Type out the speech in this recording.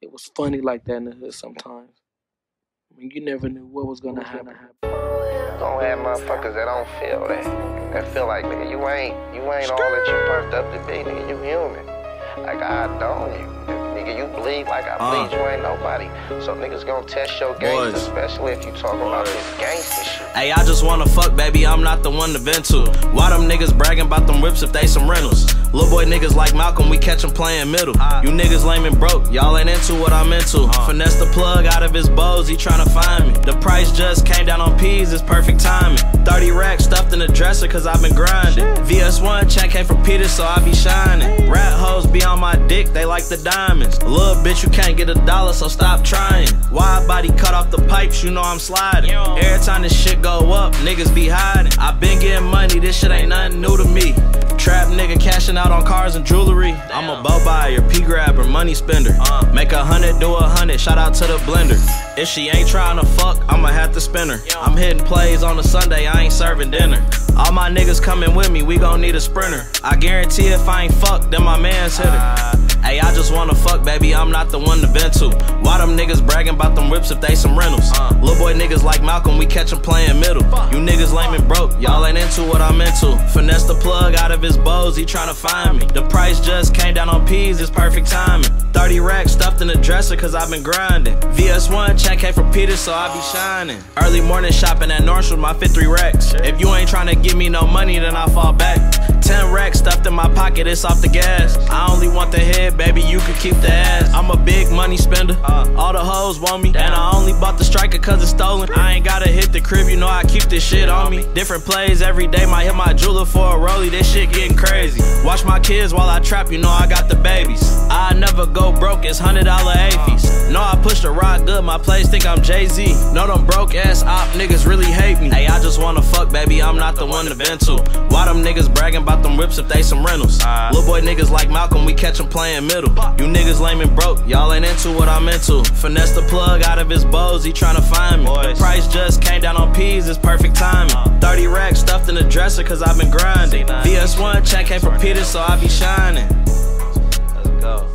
it was funny like that in the hood sometimes. I mean, you never knew what was gonna happen. Don't have motherfuckers that don't feel that. That feel like, nigga, you ain't, you ain't all that you puffed up to be, nigga. You human. Like I adore you. Nigga, you bleed like I Uh. bleed, you ain't nobody. So niggas gonna test your games, especially if you talking about this gangster shit. Hey, I just wanna fuck, baby, I'm not the one to vent to. Why them niggas bragging about them whips if they some rentals? Little boy niggas like Malcolm, we catch 'em playing middle. You niggas lame and broke, y'all ain't into what I'm into. Uh. Finesse the plug out of his bows, he tryna find me. The price just came down on peas, it's perfect timing. 30 racks stuffed in the dresser, cause I've been grinding. VS1 check came from Peter, so I be shining. Rat hoes be on my dick, they like the diamonds. Little bitch, you can't get a dollar, so stop trying. Wide body cut off the pipes, you know I'm sliding. Every time this shit go up, niggas be hiding. I been getting money, this shit ain't nothing new to me. Trap nigga cashing out on cars and jewelry. I'm a bow buyer, P grabber, money spender. Make a hundred, do a hundred, shout out to the blender. If she ain't trying to fuck, I'ma have to spin her. I'm hitting plays on a Sunday, I ain't serving dinner. All my niggas coming with me, we gon' need a sprinter. I guarantee if I ain't fucked, then my man's hit her. Hey, I just wanna fuck, baby, I'm not the one to vent to. Why them niggas bragging about them whips if they some rentals? Uh. Little boy niggas like Malcolm, we catch catch 'em playing middle. You niggas lame and broke, y'all ain't into what I'm into. Finesse the plug out of his bows, he tryna find me. The price just came down on peas, it's perfect timing. 30 racks stuffed in the dresser, cause I've been grinding. VS1 check came from Peter, so I be shining. Early morning shopping at Nordstrom, my fit three racks. If you ain't tryna give me no money, then I fall back. 10 racks stuffed in my pocket, it's off the gas. I only want the head, baby, you can keep the ass. I'm a big money spender, uh. all the hoes want me. And I only bought the striker cause it's stolen. I ain't gotta hit the crib, you know I keep this shit on me. Different plays every day, might hit my jeweler for a rollie, this shit getting crazy. Watch my kids while I trap, you know I got the babies. I never go broke, it's hundred dollar AFs. No, I push the rock good, my plays think I'm Jay Z. No, them broke ass op niggas really hate me. Just wanna fuck, baby, I'm not the one to vent to. Why them niggas bragging about them whips if they some rentals? Little boy niggas like Malcolm, we catch catch 'em playing middle. You niggas lame and broke, y'all ain't into what I'm into. Finesse the plug out of his bows, he tryna find me. The price just came down on peas, it's perfect timing. 30 racks stuffed in the dresser, cause I've been grinding. VS1 check came from Peter, so I be shining. Let's go.